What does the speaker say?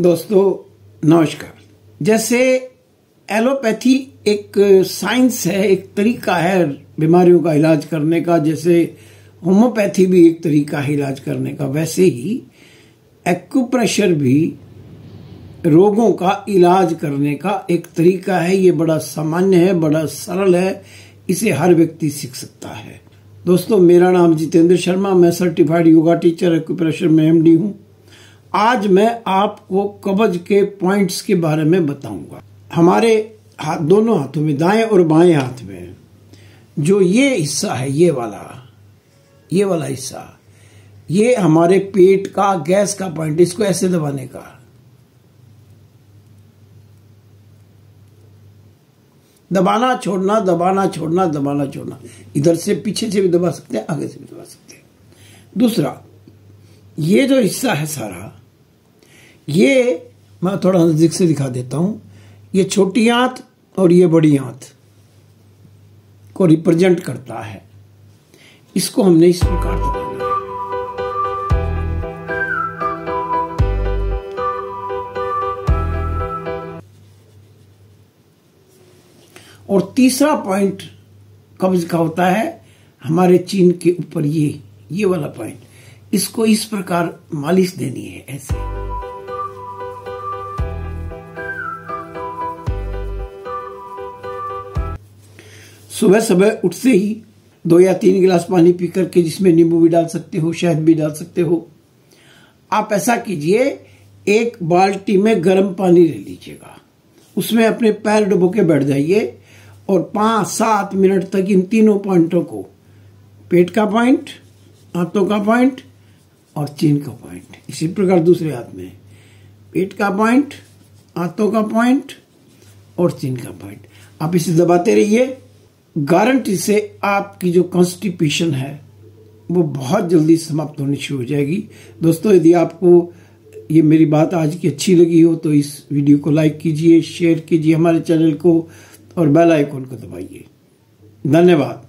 दोस्तों, नमस्कार। जैसे एलोपैथी एक साइंस है, एक तरीका है बीमारियों का इलाज करने का, जैसे होम्योपैथी भी एक तरीका है इलाज करने का। वैसे ही एक्यूप्रेशर भी रोगों का इलाज करने का एक तरीका है। ये बड़ा सामान्य है, बड़ा सरल है, इसे हर व्यक्ति सीख सकता है। दोस्तों, मेरा नाम जितेंद्र शर्मा, मैं सर्टिफाइड योगा टीचर एक्यूप्रेशर में एमडी हूँ। आज मैं आपको कब्ज के पॉइंट्स के बारे में बताऊँगा। हमारे हाथ, दोनों हाथों में, दाएँ और बाएँ हाथ में, जो ये हिस्सा है, ये वाला ये वाला हिस्सा, ये हमारे पेट का, गैस का पॉइंट इसको ऐसे दबाने का। दबाना, छोड़ना दबाना छोड़ना दबाना, छोड़ना। इधर से पीछे से भी दबा सकते हैं, आगे से भी दबा सकते हैं। दूसरा, ये जो हिस्सा है सारा ये मैं थोड़ा नज़दीक से दिखा देता हूँ। ये छोटी आंत और ये बड़ी आंत को रिप्रेजेंट करता है। इसको हमने इस प्रकार दबाना है। और तीसरा पॉइंट कब्ज का होता है? हमारे चीन के ऊपर ये ये वाला पॉइंट। इसको इस प्रकार मालिश देनी है, ऐसे। सुबह सुबह उठते ही दो या तीन गिलास पानी पी करके जिसमें नींबू भी डाल सकते हो, शहद भी डाल सकते हो, आप ऐसा कीजिए, एक बाल्टी में गर्म पानी ले लीजिएगा। उसमें अपने पैर डुबो के बैठ जाइए और पाँच सात मिनट तक इन तीनों पॉइंटों को, पेट का पॉइंट, हाथों का पॉइंट और चीन का पॉइंट, इसी प्रकार दूसरे हाथ में, पेट का पॉइंट, हाथों का पॉइंट और चीन का पॉइंट। आप इसे दबाते रहिए। गारंटी से आपकी जो कॉन्स्टिपेशन है, वो बहुत जल्दी समाप्त होनी शुरू हो जाएगी। दोस्तों, यदि आपको ये मेरी बात आज की अच्छी लगी हो तो इस वीडियो को लाइक कीजिए शेयर कीजिए हमारे चैनल को और बेल आइकॉन को दबाइए। धन्यवाद।